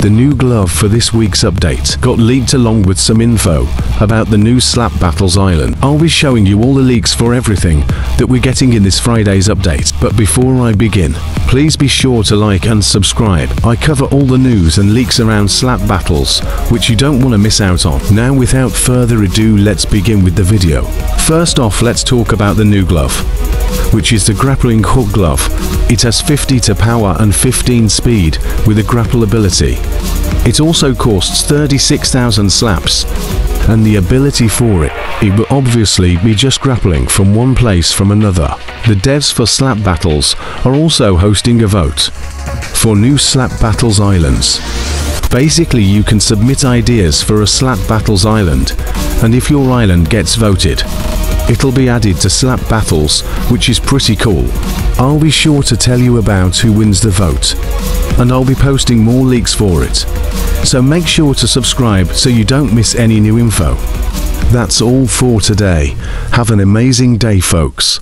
The new glove for this week's update got leaked along with some info about the new Slap Battles Island. I'll be showing you all the leaks for everything that we're getting in this Friday's update. But before I begin, please be sure to like and subscribe. I cover all the news and leaks around Slap Battles, which you don't want to miss out on. Now without further ado, let's begin with the video. First off, let's talk about the new glove which is the grappling hook glove. It has 50 to power and 15 speed with a grapple ability. It also costs 36,000 slaps and the ability for it, it will obviously be just grappling from one place from another. The devs for Slap Battles are also hosting a vote for new Slap Battles Islands. Basically you can submit ideas for a Slap Battles Island and if your island gets voted, It'll be added to Slap Battles, which is pretty cool. I'll be sure to tell you about who wins the vote, and I'll be posting more leaks for it. So make sure to subscribe so you don't miss any new info. That's all for today. Have an amazing day folks.